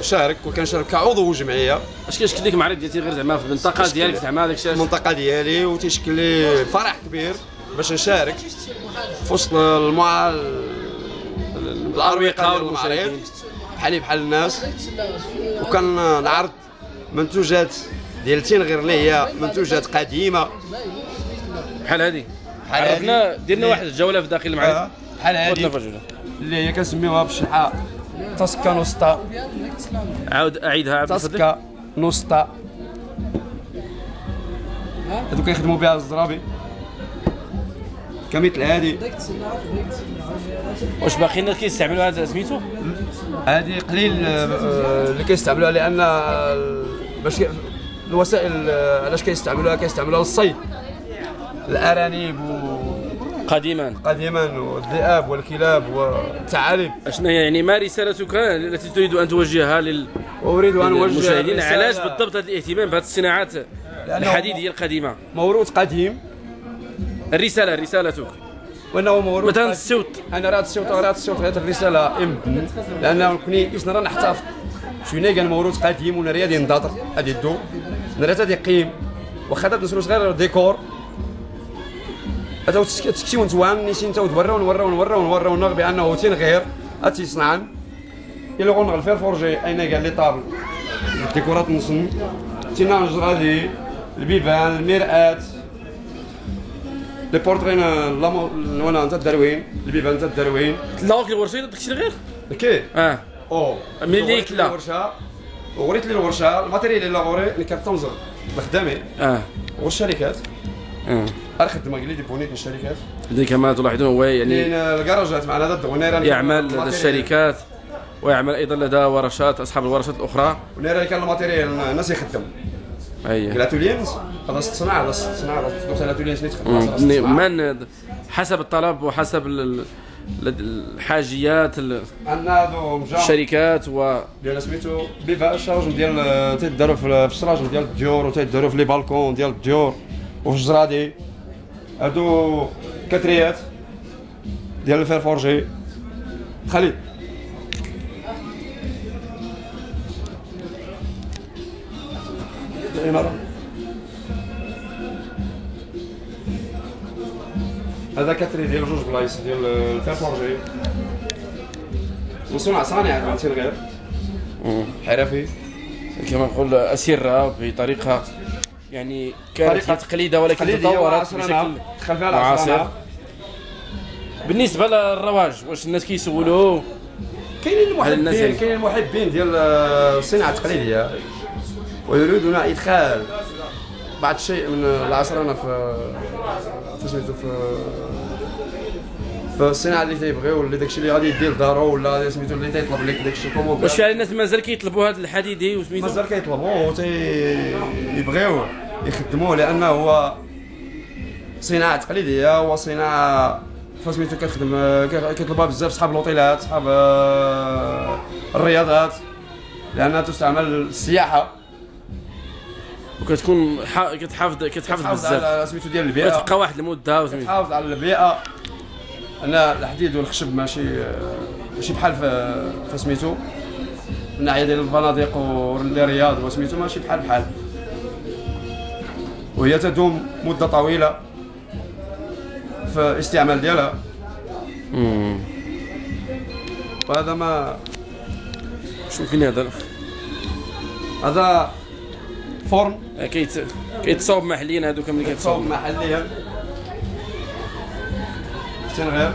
كنشارك وكنشارك كعضو جمعية. اش كيشكل لك معرض ديالتي غير زعما في المنطقة ديالك زعما داك الشيء المنطقة ديالي وتيشكل لي فرح كبير باش نشارك في وسط المع الاروقه ديال المعرض بحالي بحال الناس. وكنعرض منتوجات ديال تينغير اللي هي منتوجات قديمة. بحال هذه بحال هذه. عرفنا درنا واحد الجولة في داخل المعرض. آه، بحال هذه اللي هي كنسميوها بالشحاء تاسكا نوستا عاود اعيدها عبد تاسكا نوستا هادو كيخدموا بها الزرابي. كمثل هادي واش باقي الناس كيستعملوا هذا سميتو؟ هذه قليل آه، اللي كيستعملوها لأن باش الوسائل آه، علاش كيستعملوها؟ كيستعملوها للصيد. الأرانب قديما. قديما والذئاب والكلاب والثعالب. اشنا هي يعني ما رسالتك التي تريد أن توجهها لل واريد أن أوجه للمشاهدين؟ رسالة- علاش بالضبط هذا الاهتمام بهذه الصناعات الحديديه القديمة؟ موروث قديم. الرسالة رسالتك. وأنه موروث مثلا. السوت أنا راه الصوت راه الصوت غير الرسالة ام لأن كوني اسنا راه نحتفظ. شوية كان موروث قديم وأنا رياضي نضاطر هادي الدو. نرات هادي قيم واخا نسولو غير ديكور. هذا تسك- تسكتي ونتوان نسين تو تورا ونورا ونورا ونورا ونغ بانه تين غير. أتي صنعان. إلى غون الفير فورجي أين قال لي طابل. الديكورات نصن. تينا نجرادي البيبان المرآة لي بورترين وأنا انت الدروين البيبان انت الدروين تلاقوا كي الورشه داكشي غير كي آه. أو. ملي وريت لي كلا. الورشة. وريت لي الورشة. الماتيريال اللي غوري اللي كتنزل بخدامي آه. والشركات آه. لي دي بونيت الشركات. هذه كما تلاحظون هو يعني لأن الكراجات معنا هذا ونيرا يعمل لدى الشركات ويعمل أيضا لدى ورشات أصحاب الورشات الأخرى. ونيرا كان الماتيريال الناس يخدم. اي الاتولينز هذا صناعه هذا صناعه هذا فلوس الاتولينز اللي تخدم. من حسب الطلب وحسب ال- ال- الحاجيات الشركات و ديال سميتو بيبا الشارج ديال تيداروا في في الشراجم ديال الديور وتيداروا في les balcons ديال الديور وفي الجرادي. هادو كاتريات ديال ال fer forgé. خليل. هذا كاتري ديال جوج بلايص ديال ال fer forgé. وصنع صانع فهمتي غير حرفي. كما نقول اسره بطريقة يعني كانت تقليده ولكن تطورت بشكل معاصر بالنسبة للرواج واش الناس كيسولوا كاينين المحبين يعني. كاينين المحبين ديال الصناعه التقليديه ويريدون إدخال بعض الشيء من العصرنه في في في الصناعه اللي تيبغيو اللي داكشي اللي غادي يدير لدارو ولا سميتو اللي تيطلب لك داكشي commande واش فعلا الناس مازال كيطلبوا هذا الحديدي وسميتو؟ مازال كيطلبوه وتيبغيوه يخدموه لأنه هو صناعة تقليدية وصناعه فسميتو كتخدم كيطلبها بزاف صحاب الأوتيلات صحاب آه، الرياضات لأنها تستعمل للسياحه وكتكون كتحافظ كتحافظ تحافظ بزاف. على سميتو ديال البيئة. كتبقى واحد المدة وسميتو. تحافظ على البيئة. ان الحديد والخشب ماشي ماشي بحال في في سميتو من الناحيه ديال الفنادق والرياض وسميتو ماشي بحال بحال. وهي تدوم مدة طويلة في الاستعمال ديالها. وهذا ما شو يمكن يهضر هذا فرن آه، كيت كيتصاوب محليا هذوك ملي كيتصاوب محليا. تنغير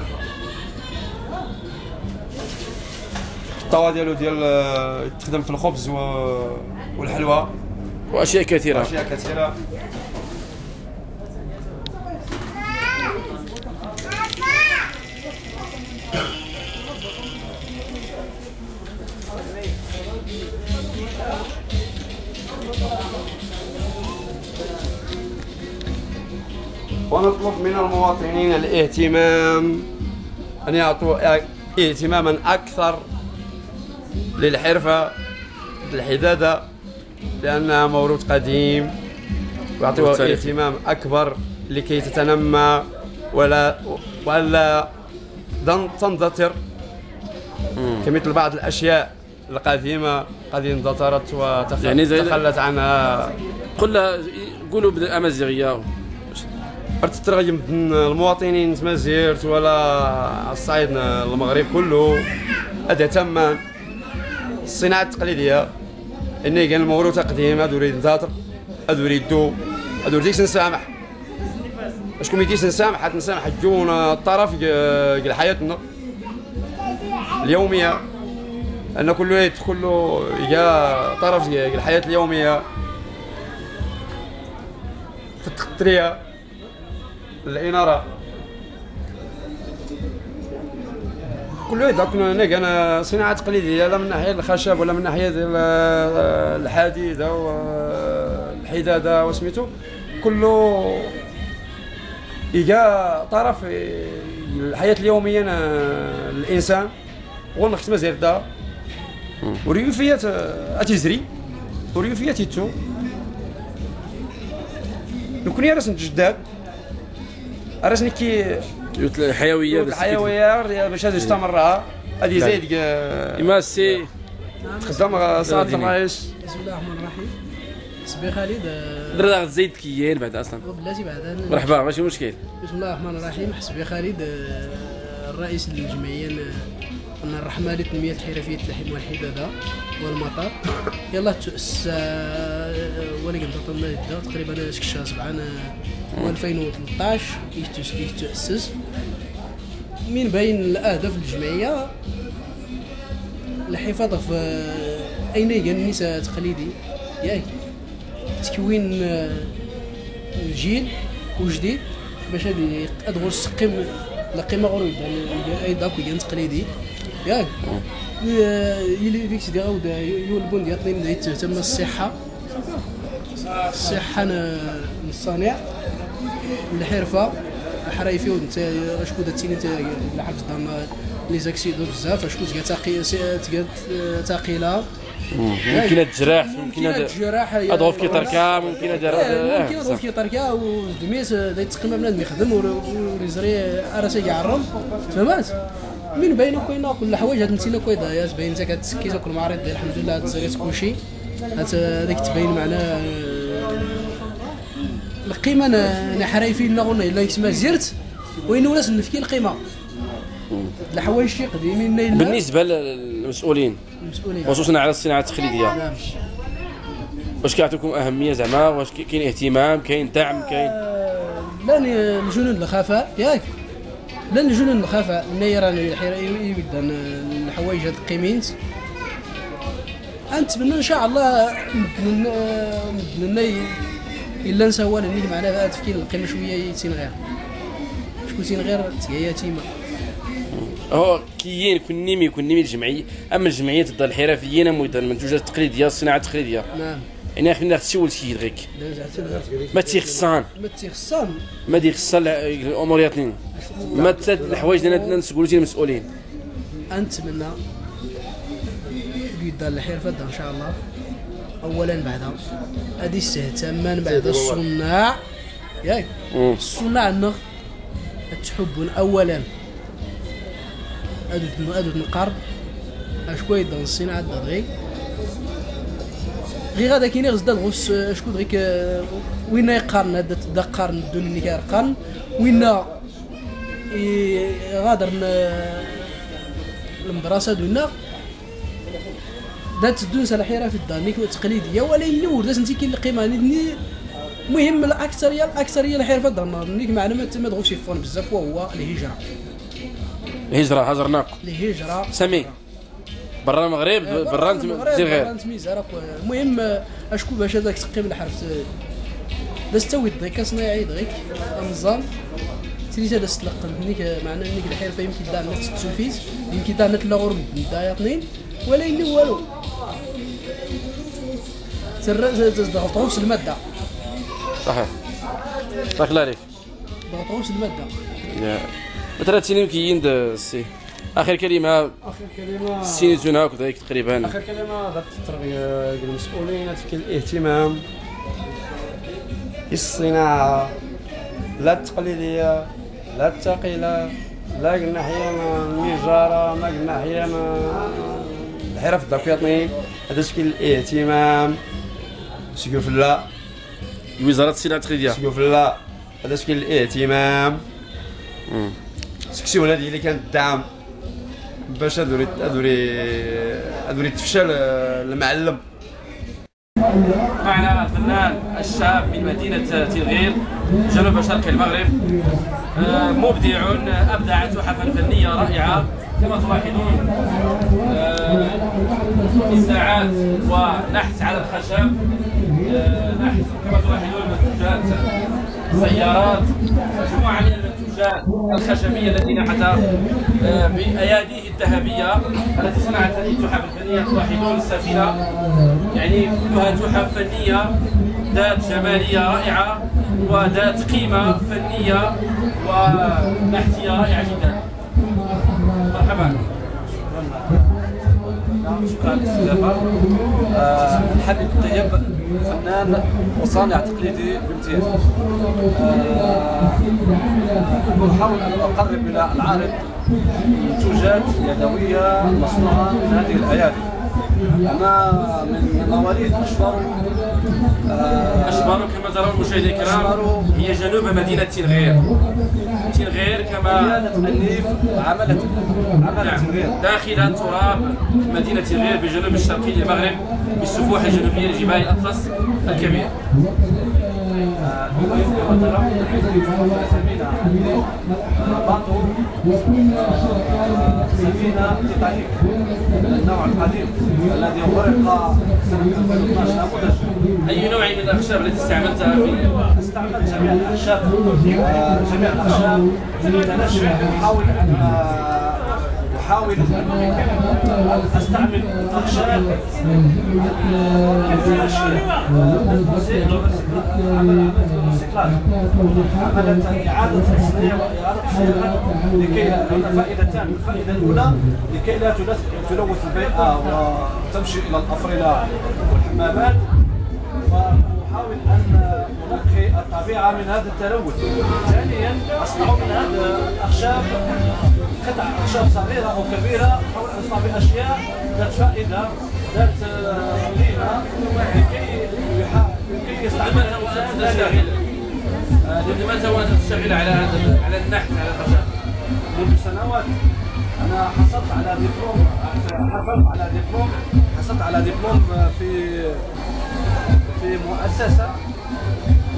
الطاوة ديالو ديال تخدم في الخبز. والحلوى واشياء كثيره اشياء كثيره من المواطنين الاهتمام أن يعطوا اهتماما أكثر للحرفة الحدادة لأنها موروث قديم والتاريخ. اهتمام أكبر لكي تتنمى ولا ولا تندثر كمثل بعض الأشياء القديمة قضيه اندثرت يعني وتخلت عنها. قل قولوا بالأمازيغية. تترجم المواطنين تمازيرت ولا على الصعيد المغرب كله. هذا تما الصناعة التقليدية. إني كان الموروث قديم هادو يريد نتاطر هادو يريدو هادو يريد نسامح أشكون يديس نسامح حتى نسامح جون الطرف ديال حياتنا. اليومية. أن كل واحد يدخل له يلقى طرف ديال الحياة اليومية. في التقطرية. الإنارة. كل واحد هناك. أنا صناعة تقليدية لا من ناحية الخشب ولا من ناحية ديال الحديد أو آه، الحدادة وسميتو. كله يجا طرف الحياة اليومية الإنسان. ونختم زير دا وريوفيات اتيزري وريوفيات يتو. نكون راس نتجداد راس نكي الحيويه الحيويه باش هذا يستمر هذه زايد إما سي تخدم صاد الرئيس. بسم الله الرحمن الرحيم. سبي خالد آه، درا زيد كيان بعد أصلا. وبلاتي بعد مرحبا ماشي مشكل بسم الله الرحمن الرحيم. حسبي خالد آه، الرئيس للجمعية أن الرحمة لتنمية الحرفيه اللحم والحداده والمطار يلا تؤسس آه، ولكن يدا تقريبا شك الشهر 7 آه، 2013 يتؤس- يتؤسس من بين الأهداف الجمعية الحفاظ في آه، أين يلقى النساء التقليدي ياك تكوين آه، جيل وجديد باش هادي ادغل السقيم القيمه غير ديال أي داك ويان تقليدي. ياك يلي ديك سيدي غاود يولبون ديال اثنين تهتم الصحة. الصحة الصانع الحرفة الحرايفي ونت شكون داتيني انت العكس دام لي زاكسيدو بزاف شكون تلقى تلقى ثقيله ممكن. تجرح ممكن الجراحه اضغط كي تركا ممكن دار آه، ممكن في طركه ودميت دايت تقيم بنادم يخدم وريزري راسي يعرم فهمت؟ من بين كاين كل الحوايج هاد نتينا كويدا يا تبين انت كتسكي تاكل معرض الحمد لله هاد زريت كلشي. هاد ديك تبين معنا القيمة أنا حرايفي لنا قلنا الا يسمى زرت وين ناس نفكي القيمة. الحوايج شي قديمين بالنسبة للمسؤولين المسؤولين. خصوصا على الصناعة التقليدية. نعم. واش كيعطيكم أهمية زعما؟ واش كاين اهتمام كاين دعم كاين لا ن- الجنون الخفاء ياك. لا الجنون الخفاء النيران يبدأ الحوايج هاد القيمينت نتمنى إن شاء الله نتمنى نتمنى إلا نسوى نيك معنا هذا التفكير القيمه شوية يتين غير. شكون تين غير؟ تلقى يتيمه هو كاين نيمي كل نيمي الجمعية. أما الجمعيات ضد الحرفيين أما ضد المنتوجات التقليدية الصناعة التقليدية. نعم. يعني خلينا تسول كي دغيك لا زعما ما تيخصان. ما تيخصان. ما دي خصان الأمور ياتنين ما تسد الحوايج اللي نسقولوا المسؤولين نتمنى قد الحرفة إن شاء الله. اولا بعدا هذه استهتاما بعد الصناع. ياك. الصناع النغ تحبون اولا. ادو ادو نقرب اشكون يدان الصناعه دغي غير غادا كاين غزدا الغوس شكون دغيك وين يقارن هذا دا قارن الدنيا كيقارن وين غادر المدرسة دونا دات الدوس على حيره في الدار نيك تقليدية. ولا ينور دات انت كاين القيمه المهم الاكثريه الأكثرية الحرفه دار نيك معلومات ما دغوش يفون بزاف وهو الهجرة. الهجرة هجرناك الهجرة. سامي برا المغرب برا انت غير. انت ميزه المهم آه، اشكون باش هذاك تقيم الحرف. لا استوي دغيك صناعي دغيك نظام تريتا دا تلقن نيك معنا نيك الحرفه يمكن دار نت التلفيز يمكن دار نت لاغور دايا اثنين ولا والو في المادة. صحيح. بارك الله عليك. ضغطوا في المادة. يا. مثلا تيني دا السي. آخر كلمة. آخر كلمة. سينيتونا هكذا تقريبا. آخر كلمة ذات التربيه المسؤولين تكون الاهتمام. الصناعة. لا التقليديه لا الثقيله لا قلنا أحيانا النجاره ما قلنا أحيانا الحرف الدكيطني هذا شكل الاهتمام. شكل فلا وزارة الصناعة التقليدية. شكل فلا هذا شكل الاهتمام. سكسي ولا اللي كان الدعم باش ادوري ادوري ادوري تفشل المعلم. معنا الفنان الشاب من مدينة تلغير جنوب شرق المغرب. آه، مبدع أبدع تحفا فنية رائعة. كما تلاحظون آه، إبداعات ونحت على الخشب آه، نحت كما تلاحظون منتوجات سيارات مجموعة من المنتوجات الخشبية التي نحتها آه، بأياديه الذهبية التي صنعت هذه التحف الفنية تلاحظون السفينة. يعني كلها تحف فنية ذات جمالية رائعة وذات قيمة فنية ونحتية رائعة جدا. شكرا على الاستضافه آه، حبيب الطيب فنان وصانع تقليدي بامتياز آه، نحاول أن نقرب إلى العارض منتوجات يدوية مصنوعة من هذه الأيادي. أنا من مواليد أشبر آه، أشبار كما ترون مشاهدينا الكرام. هي جنوب مدينة تلغير. تلغير كما النيف عملت عملت نعم. داخل تراب مدينة تلغير بجنوب الشرقي للمغرب بالسفوح الجنوبية لجبال الأطلس الكبير. سفينة تيتانيك النوع القديم الذي غرق سنة 2012 نموذج أي نوع من الأخشاب التي استعملتها في استعملت جميع الأخشاب؟ آه، جميع الأخشاب. المتنشئة أحاول أن آه، أحاول أن أستعمل عملت إعادة تصنيع وإعادة لكي فائدتان، الفائدة الأولى لكي لا تلوث البيئة وتمشي إلى الأفرنة والحمامات ونحاول أن ننقي الطبيعة من هذا التلوث. ثانيا أصنع من هذا الأخشاب قطع أخشاب صغيرة أو كبيرة نحاول ان نصنع باشياء ذات فائدة ذات قيمة لكي لكي يستعملها منذ متى وأنت تشتغل على هذا على النحت على الخشب؟ منذ سنوات أنا حصلت على دبلوم حصلت على دبلوم حصلت على دبلوم في في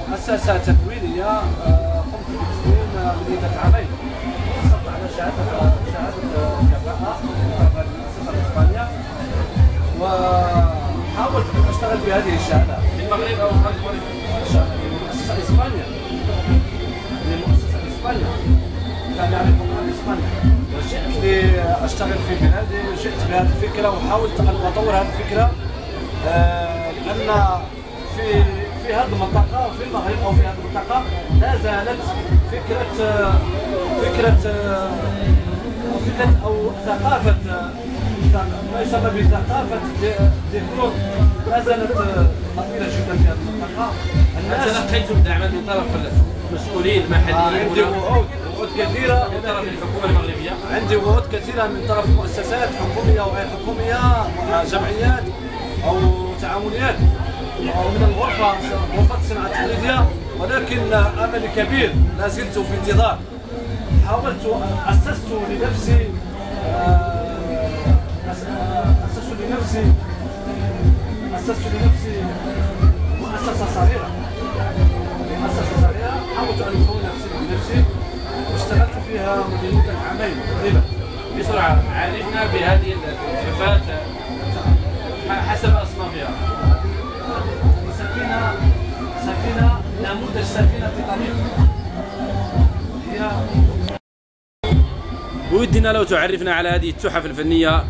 مؤسسة تكوينية آه، قمت بتكوين لمده عامين حصلت على شهادة شهادة كفاءه من المؤسسه الاسبانيه وحاولت أن أشتغل بهذه الشهادة. في المغرب أو خارج المغرب؟ مؤسسة اسبانيا لمؤسسة اسبانيا كان يعرفون إسبانيا. وجئت لأشتغل في بلادي جئت بهذه الفكرة وحاولت أن أطور هذه الفكرة آه، لأن هذه المنطقة في المغرب أو في هذه المنطقة لا زالت فكرة آه، فكرة آه، أو فكرة أو ثقافة آه، ثق- ما يسمى بثقافة دي- ديكور لا زالت آه، قليله جدا في هذه المنطقة الناس تلقيتم دعما من طرف المسؤولين المحليين عندي وعود وعود كثيرة. من طرف الحكومة المغربية؟ عندي وعود كثيرة من طرف مؤسسات حكومية وغير حكومية جمعيات أو تعاونيات. أو من الغرفة غرفة الصناعه التقليديه ولكن املي كبير لا زلت في انتظار. حاولت أسست لنفسي آه، أس- أسست لنفسي أسست لنفسي مؤسسة صغيرة. مؤسسة صغيرة. حاولت أن أكون نفسي بنفسي واشتغلت فيها لمده عامين تقريبا. بسرعة عرفنا بهذه الصفات حسب أصنافها. نموذج تيتانيك هي بودنا لو تعرفنا على هذه التحف الفنية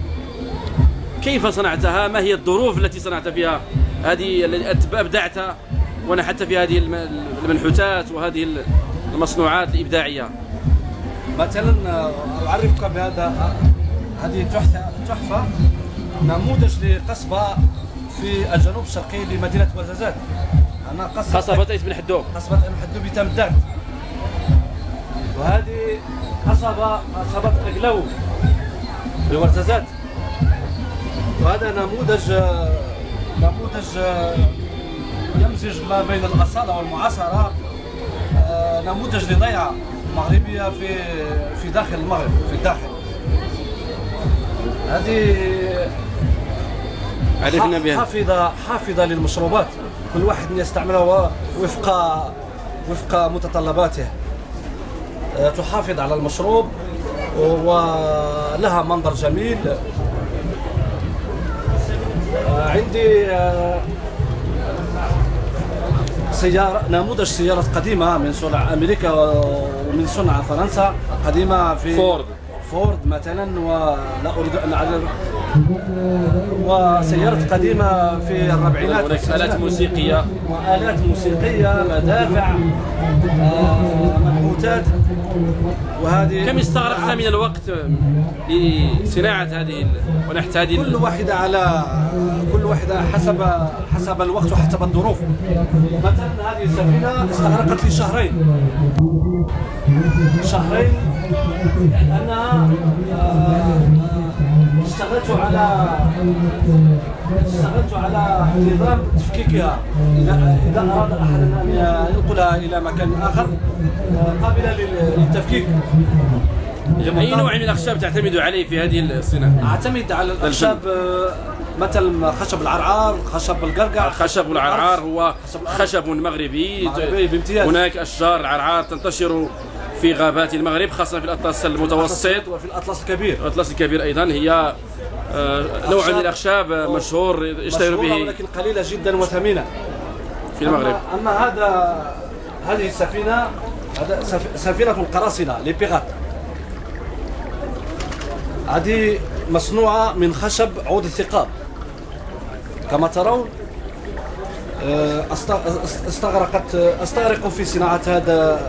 كيف صنعتها؟ ما هي الظروف التي صنعت فيها هذه التي أبدعت ونحت في هذه الم- المنحوتات وهذه المصنوعات الإبداعية؟ مثلا أعرفك بهذا هذه تحفه تحفة نموذج لقصبة في الجنوب الشرقي لمدينة وزازات أنا قصبه قصبة اسم حدو قصبة المحدو بتم الدرب وهذه قصبة قصبة قلو بورزازات وهذا نموذج نموذج يمزج ما بين الأصالة والمعاصرة آه، نموذج لضيعة مغربية في في داخل المغرب في الداخل. هذه عرفنا بها حافظه حافظة للمشروبات. كل واحد يستعملها وفق وفق متطلباته. آه، تحافظ على المشروب ولها منظر جميل. آه، عندي آه، سيارة نموذج سيارة قديمة من صنع أمريكا ومن صنع فرنسا قديمة في فورد. فورد مثلا ولا أريد أن أعرف. وسيارة قديمة في الربعينات. هناك آلات موسيقية. وآلات موسيقية مدافع آه، منحوتات وهذه كم استغرقت من الوقت لصناعة هذه ونحت هذه كل واحدة على كل واحدة حسب حسب الوقت وحسب الظروف. مثلا هذه السفينة استغرقت لي شهرين شهرين لأنها آه، اشتغلت على اشتغلت على نظام تفكيكها. إذا أراد أحد أن ينقلها إلى مكان آخر آه، قابلة لل- للتفكيك. أي نوع من الأخشاب تعتمد عليه في هذه الصناعة؟ أعتمد على الأخشاب آه، مثل خشب العرعار خشب القرقع. الخشب العرعار هو خشب مغربي. مغربي بامتياز. هناك أشجار العرعار تنتشر في غابات المغرب خاصة في الأطلس المتوسط. وفي الأطلس الكبير. الأطلس الكبير أيضا. هي آه، نوع من الأخشاب مشهور يشتهر به. ولكن قليلة جدا وثمينة. في المغرب. أما هذا هذه السفينة هذا سف- سفينة القراصنه لي بيغات هذه مصنوعة من خشب عود الثقاب. كما ترون آه، استغرقت أستغرق في صناعة هذا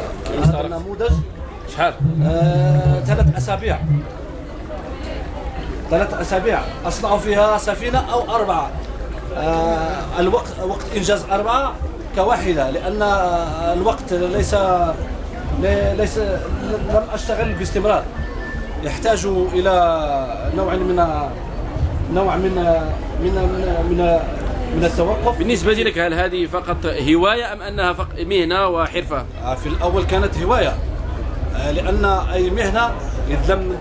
هذا؟ النموذج. شحال؟ آه، ثلاث أسابيع. ثلاث أسابيع. أصنع فيها سفينة أو أربعة. آه، الوقت وقت إنجاز أربعة كواحدة لأن آه، الوقت ليس لي- ليس لم أشتغل باستمرار. يحتاج إلى نوع من نوع من من من من, من التوقف؟ بالنسبة لك هل هذه فقط هواية أم أنها فق... مهنة وحرفة؟ آه، في الأول كانت هواية. آه، لأن أي مهنة إذ لم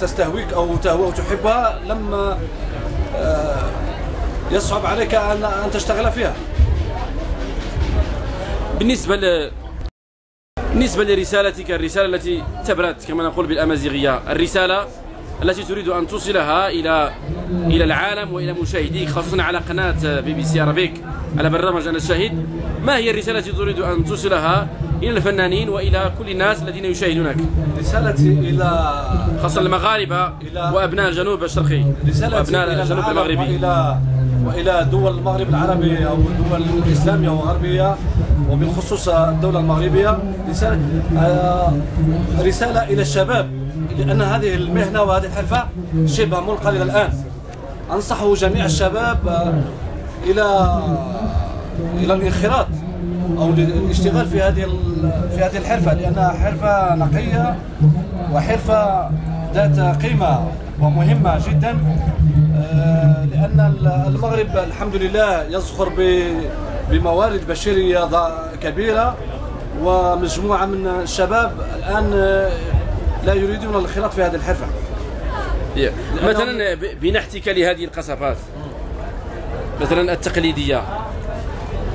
تستهويك أو تهوى وتحبها لم آه، يصعب عليك أن أن تشتغل فيها. بالنسبة ل... بالنسبة لرسالتك الرسالة التي تبرت كما نقول بالأمازيغية الرسالة التي تريد أن توصلها إلى إلى العالم وإلى مشاهديك خاصة على قناة BBC Arabic على برنامج أنا الشاهد ما هي الرسالة التي تريد أن توصلها إلى الفنانين وإلى كل الناس الذين يشاهدونك؟ رسالتي إلى خاصة المغاربة إلى- وأبناء الجنوب الشرقي رسالتي وأبناء إلى الجنوب المغربي. وإلى وإلى دول المغرب العربي أو الدول الإسلامية والغربية وبالخصوص الدولة المغربية. رسالة آه، رسالة إلى الشباب. لأن هذه المهنة وهذه الحرفة شبه منقرضة الآن. أنصح جميع الشباب آه، إلى إلى الانخراط أو الاشتغال في هذه في هذه الحرفة لأنها حرفة نقية وحرفة ذات قيمة ومهمة جدا آه، لأن ال- المغرب الحمد لله يزخر بموارد بشرية كبيرة ومجموعة من الشباب الآن لا يريدون الانخراط في هذه الحرفة. مثلا بنحتك لهذه القصبات مثلا التقليدية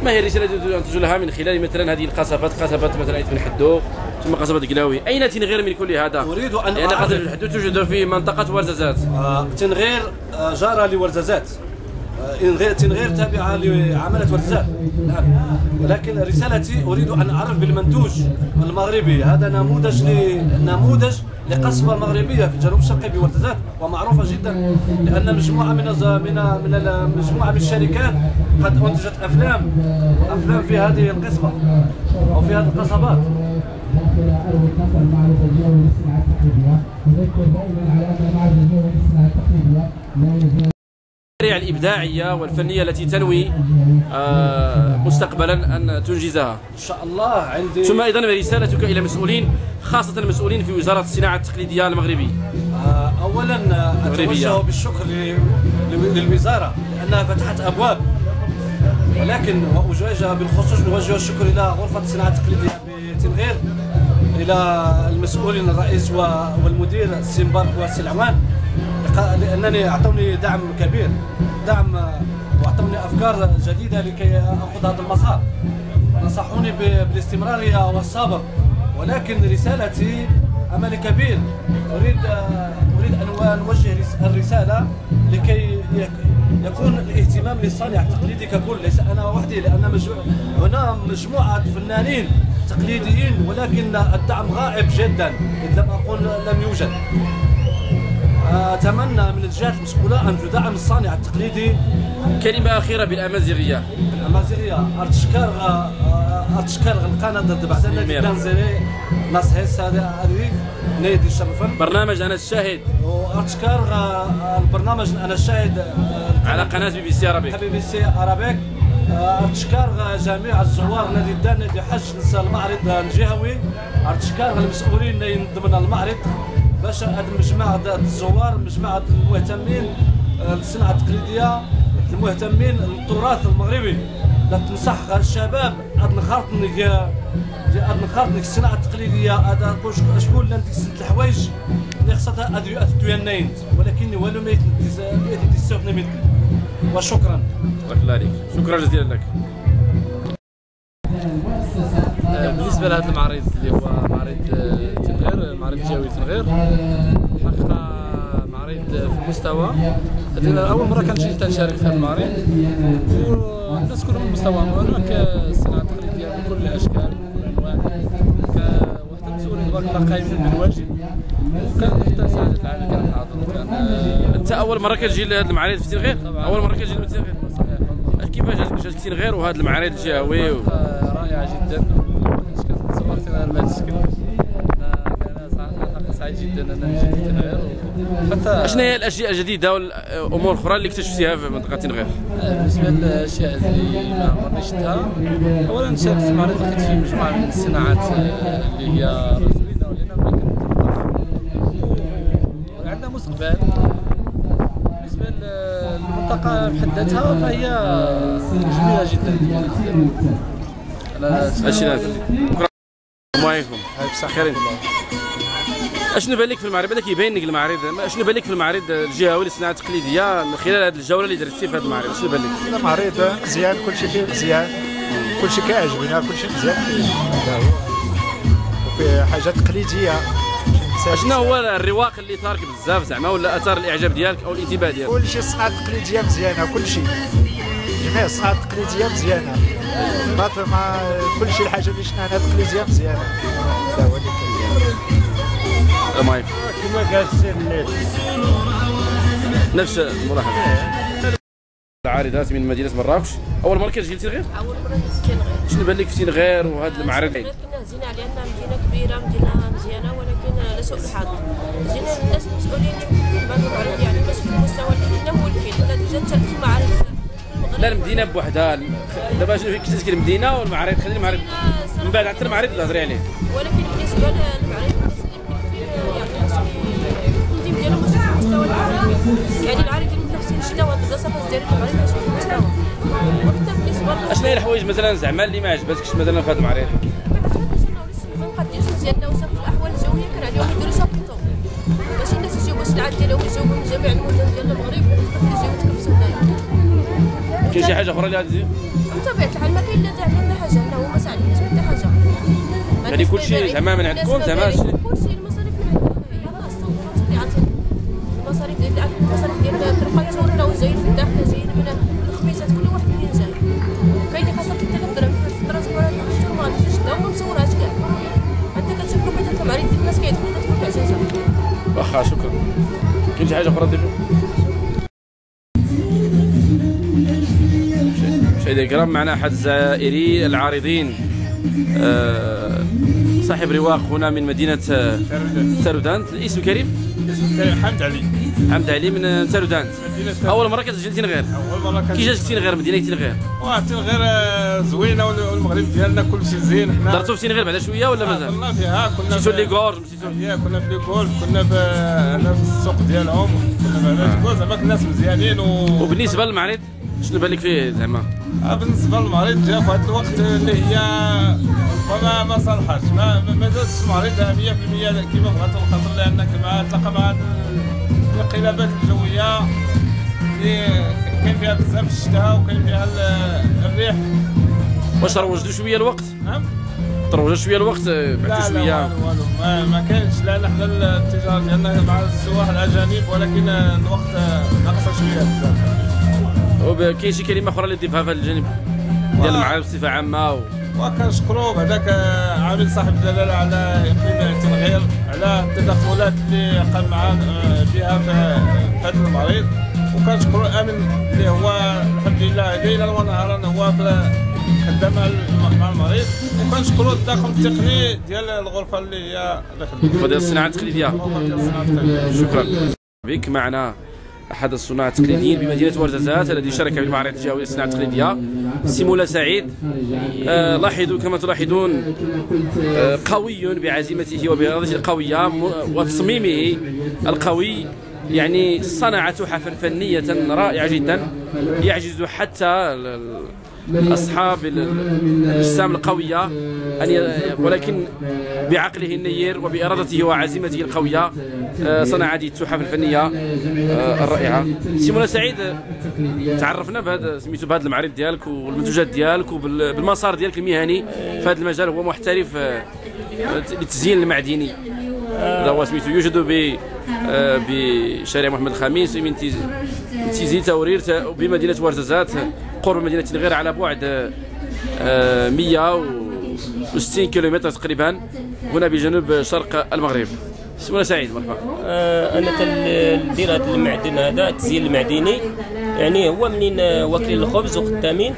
ما هي الرسالة التي تريد أن توصلها من خلال مثلا هذه القصبات قصبات مثلا عيد بن حدو ثم قصبة قلاوي أين تنغير من كل هذا؟ أريد أن لأن قصبة الحدو توجد في منطقة ورزازات. آه، تنغير آه، جارة لورزازات. آه، إنغير تنغير تابعة لعملة ورزازات الآن ولكن رسالتي أريد أن أعرف بالمنتوج المغربي. هذا نموذج نموذج لقصبة مغربية في الجنوب الشرقي بورزازات ومعروفة جدا لأن مجموعة من من من مجموعة من الشركات قد أنتجت أفلام أفلام في هذه القصبة أو في هذه القصبات. المشاريع الإبداعية والفنية التي تنوي آه، مستقبلا أن تنجزها. إن شاء الله عندي ثم أيضا رسالتك إلى مسؤولين خاصة المسؤولين في وزارة الصناعة التقليدية المغربي. آه، اولا آه، مغربية. اتوجه بالشكر ل- للوزارة لأنها فتحت أبواب. ولكن وأجوجة بالخصوص نوجه الشكر إلى غرفة الصناعة التقليدية بتنغير إلى المسؤولين الرئيس والمدير السيمبارك والسلعوان لأنني أعطوني دعم كبير دعم وأعطوني أفكار جديدة لكي أخذ هذا المسار. نصحوني ب- بالاستمرارية والصبر ولكن رسالتي أمل كبير. أريد أريد أن نوجه رس- الرسالة لكي يك- يكون الاهتمام للصانع التقليدي ككل. ليس أنا وحدي مجموعة هنا مجموعة فنانين تقليديين ولكن الدعم غائب جدا إن لم أقول لم يوجد. أتمنى من الجهات المسؤولة أن تدعم الصانع التقليدي. كلمة أخيرة بالأمازيغية الأمازيغية أرتشكار أرتشكار القناة ضد بعد النادي ناس هيس هذا هذه نادي الشرفن. برنامج أنا الشاهد. وأرتشكار البرنامج أنا الشاهد آه، على قناة بي بي سي عربي بي بي سي أرابيك. أرتشكار جميع الزوار نادي الدان نادي حج نسى المعرض الجهوي. أرتشكار المسؤولين اللي ضمن المعرض. باش هاد مجموعة الزوار مجموعة المهتمين آه، الصناعة التقليدية المهتمين التراث المغربي. تنصح الشباب هاد نخرطنك هاد نخرطنك الصناعة التقليدية. هذا شكون اللي تسد الحوايج اللي خصها هاد يؤثر ولكن والو ما يتسوق وشكرا. بارك الله عليك شكرا جزيلا لك. بالنسبة لهذا المعرض اللي هو معرض تنغير المعرض الجوي تنغير حقنا معرض في المستوى. أول مرة كنجي تنشارك في هذا المعرض. والناس كلهم من المستوى هناك الصناعه التقليديه بكل الأشكال بكل الالوان كواحد المسؤولين تبارك الله قايمين بالواجب وكان حتى سعاده العالم كان حاضر وكان أنت أول مرة كتجي لهذا المعارض في تنغير؟ أول مرة كتجي لتنغير صحيح. كيفاش جاتك تنغير وهذا المعارض الجهوي و... رائعة جدا. صراحة سعيد جدا ان أنا حتى شنو هي الأشياء الجديدة والأمور الأخرى اللي اكتشفتيها في منطقة تنغير؟ بالنسبة للأشياء اللي ما عمرني شفتها اولا شاركت في معرض لقيت فيه مجموعة من الصناعات آه، اللي هي زوينة ولينا مستقبل. بالنسبة للمنطقة في حد ذاتها فهي جميلة جدا. السلام عليكم. خيرين أشنو بان لك في المعرض؟ بدك يبين لك المعرض. أشنو بان لك في المعرض الجهوي للصناعة التقليدية؟ من خلال هذه الجولة اللي درتي في هذا المعرض أشنو بان لك؟ المعرض مزيان كلشي فيه مزيان كلشي كيعجبنا كلشي مزيان. فيه وفيه حاجات تقليدية. أشنو هو الرواق اللي ثارك بزاف زعما ولا أثار الإعجاب ديالك أو الانتباه ديالك؟ كلشي الصناعه التقليديه مزيانة كلشي جميع الصناعه التقليديه مزيانة. ما ما كلشي الحاجة اللي شفناها تقليديه مزيانة. هذا هو اللي كاين كما قال الناس. نفس الملاحظة. العارضات من مدينة مراكش. أول مرة كتجي لتنغير أول مرة نزلت تنغير شنو بان لك في تنغير وهذا المعرض؟ غير؟ كنا هزينا على انها مدينة كبيرة مدينة مزيانة ولكن لسوء الحظ. جينا الناس المسؤولين في بعض المعارض يعني ماشي في المستوى اللي كنا مولفين. حنا لا المدينة بوحدها. دابا كنت تذكر المدينة والمعارض خلي المعارض. من بعد حتى المعارض اللي هضري عليه. ولكن بالنسبة للمعارض التنظيم ديالو ماشي في المستوى يعني وهاد ديال المعارض ماشي في المستوى وحتى بالنسبة لل- أشنو هي الحوايج مثلا زعما اللي ما عجبتكش مثلا في هذا المعرض ديالنا وصف الأحوال الجوية كان عليهم يديروا شابيتو باش الناس يجيو السلعات ديالهم يجيو من جميع المدن ديال المغرب يجيو كاين شي حاجة أخرى اللي غادي بطبيعة الحال ما كاين لا داعي لا حاجة لا هو ما ساعدناش بحتى حاجة. يعني كلشي بايعين. زعما من عندكم زعما بايعين. شي- كلشي المصاريف من عندنا يلاه الصوت المصاريف ديال المصاريف ديال الترقات راهو جايين في الداخل جايين من الخميسات كل واحد منين جاي. كاين اللي خاصها 3000 درهم في الترانسبورات ما غاديش لا وما مصورهاش كاع. أنت كتشوف كمبيوتر المعرض ديال الناس كيدخلوا كتكون عجاجه واخا شكرا. كاين شي حاجة أخرى ديروا الكرام معنا أحد الزائرين العارضين. آه، صاحب رواق هنا من مدينة آه، سارودان الاسم كريم؟ حمد علي. حمد علي من تارودانت مدينة أول مرة كتسجل تنغير أول مرة كان كي جات تنغير مدينة تنغير واه تنغير آه، زوينة وال- والمغرب ديالنا كلشي زين حنا. درتو في تنغير بعدا شوية ولا مازال؟ كنا فيها كنا مشيتو في- l'école مشيتو كنا في l'école كنا في السوق ديالهم. كنا تكون زعما الناس مزيانين و وبالنسبة للمعرض؟ شنو بالك فيه زعما؟ آه، بالنسبة للمعرض جا في هذا الوقت اللي هي وما ما صلحش ما ما- دازش المعرض 100% كما بغات الخاطر لأنك مع تلقى مع الانقلابات الجوية اللي كاين فيها بزاف الشتاء وكاين فيها ال- الريح. واش روجدوا شوية الوقت؟ نعم. تروجوا شوية الوقت بعتوا لا لا شوية. والو والو. ما, ما كاينش لأن حنا التجارة ديالنا مع السواح الأجانب ولكن الوقت ناقصة شوية بزاف. وب- كاين شي كلمة أخرى اللي تضيفها في هذا الجانب؟ ديال المعارض بصفة عامة و... وكنشكروا بعداك عامل صاحب الجلاله على إقليم تنغير على التدخلات اللي قام معنا بها في في هذا المريض وكنشكروا امن اللي هو الحمد لله ليلا ونهارا هو خدام مع الم- مع المريض وكنشكروا الطاقم التقني ديال الغرفة اللي هي ديال الصناعة التقليدية. الغرفه ديال الصناعة التقنية. شكرا. بك معنا أحد الصناع التقليديين بمدينة ورزازات الذي شارك في المعرض الجوي للصناعه التقليديه سيمولا سعيد. آه، لاحظوا كما تلاحظون آه، قوي بعزيمته وبإرادته القوية وتصميمه القوي يعني صنع تحفا فنية رائعة جدا يعجز حتى ال- ال- أصحاب ال- ال- الأجسام القوية أن ولكن بعقله النير وبإرادته وعزيمته القوية آه، صنع هذه التحف الفنية آه، الرائعة. سيمونا سعيد آه، تعرفنا بهذا سميتو بهذا المعرض ديالك والمنتوجات ديالك وبالمسار ديالك المهني في هذا المجال هو محترف آه، للتزيين المعدني. هذا هو سميتو يوجد ب بشارع محمد الخامس من تيزي تورير ت- بمدينة ورزازات. قرب مدينة غير على بعد آه، 160 كيلومتر تقريبا. هنا بجنوب شرق المغرب. سمونا سعيد مرحبا. آه، أنا تندير هذا المعدن هذا التزيين المعدني. يعني هو منين آه، واكلين الخبز وخدامين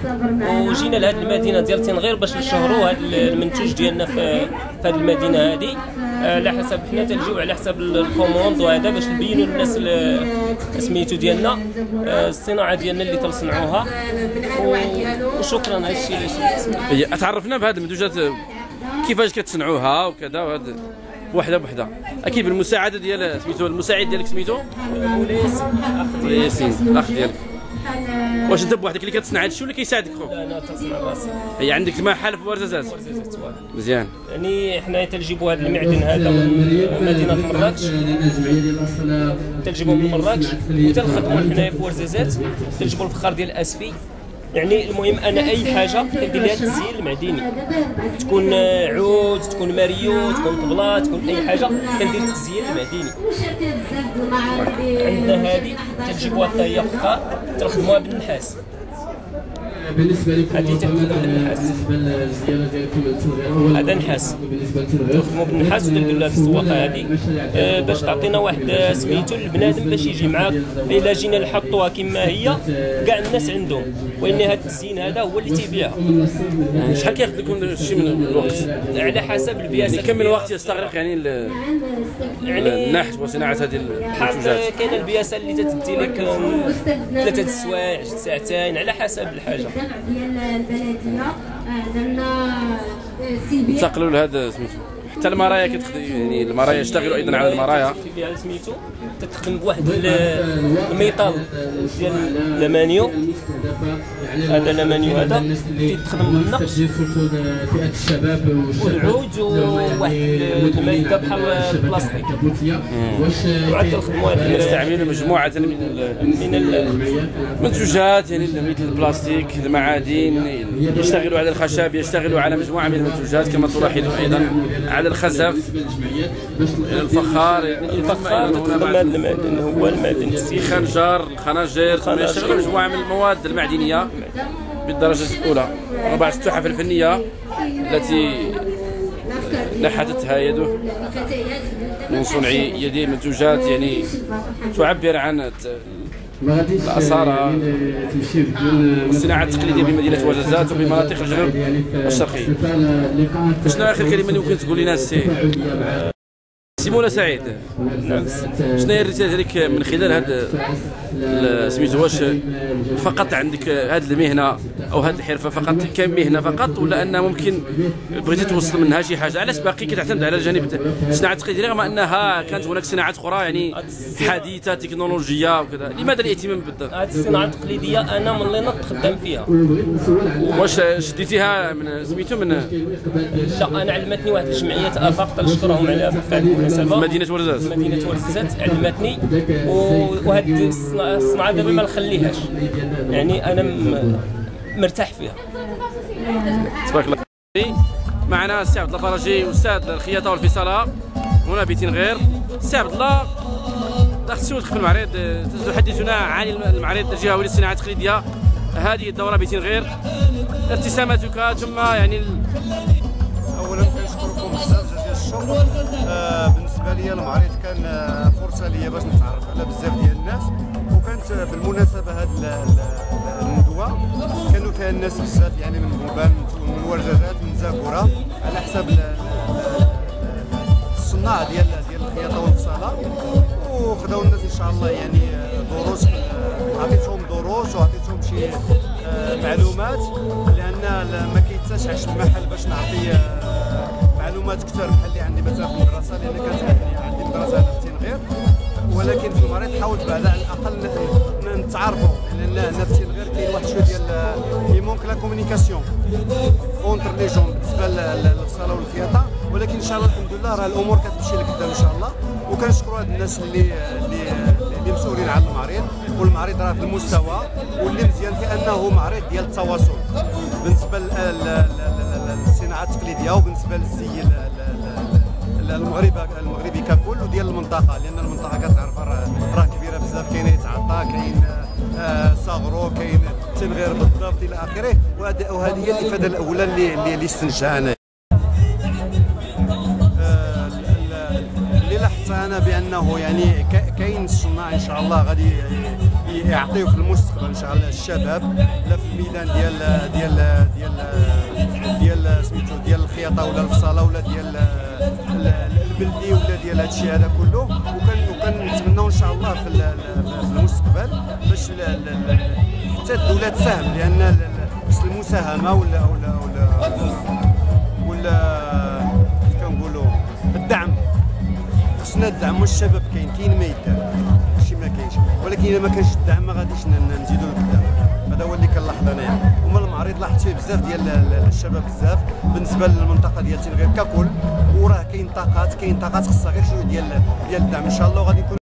وجينا لهذه المدينة ديال تنغير باش نشهروا هذا المنتوج ديالنا في هذه المدينة هذه آه، على حسب حنا تنجيو على حسب الكوموند وهذا باش نبينوا للناس سميتو ديالنا آه، الصناعة ديالنا اللي تنصنعوها. وشكرا هذا الشيء اللي تعرفنا بهذه المنتوجات آه، كيفاش كتصنعوها وكذا وهذا بوحده بوحدة. أكيد بالمساعدة ديال سميتو المساعد ديالك سميتو؟ ياسين الاخ ديالك. واش انت بوحدك اللي كتصنع هذا الشيء ولا كيساعدك خوك أنا تصنع راسي هي عندك محل في ورزازات مزيان. يعني حنا تنجيبوا هذا المعدن هذا من مدينة مراكش تنجيبوه من مراكش وتنخدموا حنايا في ورزازات تنجيبوا الفخار ديال الأسفي. يعني المهم أنا أي حاجة كندير لها التزيين المعدني. تكون عود تكون ماريو تكون طبلة تكون أي حاجة كندير التزيين المعدني. عندنا هذه تنجيبوها حتى هي فخار تنخدموها بالنحاس. بالنسبة لكم بالنسبة للزياره ديالكم للتنغير هذا نحاس. بالنسبة بالنحاس ونديروا لها السواقة هذه. آه، باش تعطينا واحد سميتو البنادم باش يجي معاك الا جينا نحطوها كما هي كاع الناس عندهم. وإن هذا التزيين هذا هو اللي تيبيعها شحال كياخذ لكم شي من الوقت؟ على حسب البياسه يعني كم من وقت يستغرق يعني يعني النحت وصناعة هذه المنتوجات كاين البياسه اللي تدي لك ثلاثة السوايع ساعتين على حسب الحاجة. انتقلوا لهذا سميتو. حتى المرايا كتخدم يعني المرايا يشتغلوا أيضا على المرايا. في فيها سميتو تتخدم بواحد ال- الميطال ديال الأمانيو. هذا الامانيو هذا تيتخدم بالنقش فئه الشباب والعود وواحد الماده بحال البلاستيك واش وعاد تنخدموا هذا يستعملوا مجموعة من من ال- المنتوجات يعني مثل البلاستيك المعادن يشتغلوا على الخشب يشتغلوا على مجموعة من المنتوجات كما تلاحظون أيضا على الخزف. الفخار الفخار تخدم هذا المعدن هو المعدن. الخنجر الخناجر. يشتغلوا مجموعة من المواد المعدنية. بالدرجة الأولى. وبعض التحف الفنية التي نحتتها يده من صنع يديه منتوجات يعني تعبر عن الأصالة والصناعة التقليدية بمدينة وجزات وبمناطق الجنوب الشرقي. شنو آخر كلمة ممكن تقول لنا السي؟ سيمولا سعيد؟ نعم شنو هي الرسالة ديالك من خلال هذا سميتو واش فقط عندك هذه المهنة أو هذه الحرفة فقط كمهنه فقط ولا أن ممكن بغيتي توصل منها شي حاجة؟ علاش باقي كتعتمد على الجانب الصناعه التقليديه رغم انها كانت هناك صناعات أخرى يعني حديثة تكنولوجية وكذا. لماذا الاهتمام بالضبط هذه الصناعة التقليدية أنا من اللي نط خدام فيها. واش شديتيها من سميتو من لا أنا علمتني واحد الجمعية افاق تنشكرهم على بالفعل في مدينة ورزاز. مدينة ورزازات علمتني. و- وهذه الصناعه الصناعة دابا ما نخليهاش. يعني أنا مرتاح فيها. تبارك الله. معنا السي عبد الله فرجي أستاذ الخياطة والفصالة. هنا بتنغير السي عبد الله سعود في المعرض. تحدثنا عن المعرض الجهوي للصناعة التقليدية. هذه الدورة بتنغير ابتسامتك ثم يعني اولا كنشكركم بزاف الشكر آه بالنسبة لي المعرض كان آه، فرصة ليا باش نتعرف على بزاف ديال الناس. وكانت آه، بالمناسبة هذه ال- ال- الندوة كانوا فيها الناس بزاف يعني من بوبان من ورزازات من زاكوره على ال- الصناع ديال ديال الخياطة والفصالة. وخداو الناس إن شاء الله يعني دروس عطيتهم دروس وعطيتهم شي معلومات. لأن ما كيتساش عش المحل باش نعطي معلومات أكثر بحال اللي عندي. مثلا في المدرسة لأن كانت يعني عندي مدرسة هنا في تنغير ولكن في المريض حاولت بعد على الأقل نتعرفوا. لأن هنا في تنغير كاين واحد شوية ديال qui manque la communication entre les jeunes بالنسبة لل- للصاله والخياطه ولكن إن شاء الله الحمد لله راه الأمور كتمشي لقدام إن شاء الله. وكنشكروا هاد الناس اللي اللي اللي مسؤولين على المعرض والمعرض راه في المستوى واللي مزيان في أنه معرض ديال التواصل. بالنسبة للصناعه التقليدية وبالنسبه للزي ال- ال- ال- المغربي ككل وديال المنطقة لأن المنطقة كتعرف راه كبيرة بزاف كاين يتعطى كاين آه، صاغرو كاين تنغير بالضبط إلى آخره. وهذه هي الإفادة الأولى اللي اللي استنتجها أنا آه، ال- ال- اللي لاحظت أنا بأنه يعني كا- كاين الصناع إن شاء الله غادي يعطيو في المستقبل إن شاء الله الشباب لا في الميدان ديال ديال ديال ديال سميتو ديال الخياطة ولا الفصالة ولا ديال ال- ال- البلدي ولا ديال هذا الشيء هذا كله. وكان وكنتمناو إن شاء الله في ال- ال- في المستقبل باش حتى الدولة تساهم لأن خص المساهمة ولا ولا ولا ولا كنقولوا الدعم. خصنا الدعم والشباب كاين كاين ما ما كاينش. ولكن إذا ما كانش الدعم ما غاديش ن- نزيدو لقدام هذا هو اللي كنلاحظ أنايا. ومن المعرض لاحظت فيه بزاف ديال ال- ال- الشباب بزاف. بالنسبة للمنطقة ديال تنغير ككل وراه كاين طاقات كاين طاقات خصها غير شوية ديال ديال الدعم. إن شاء الله وغادي يكون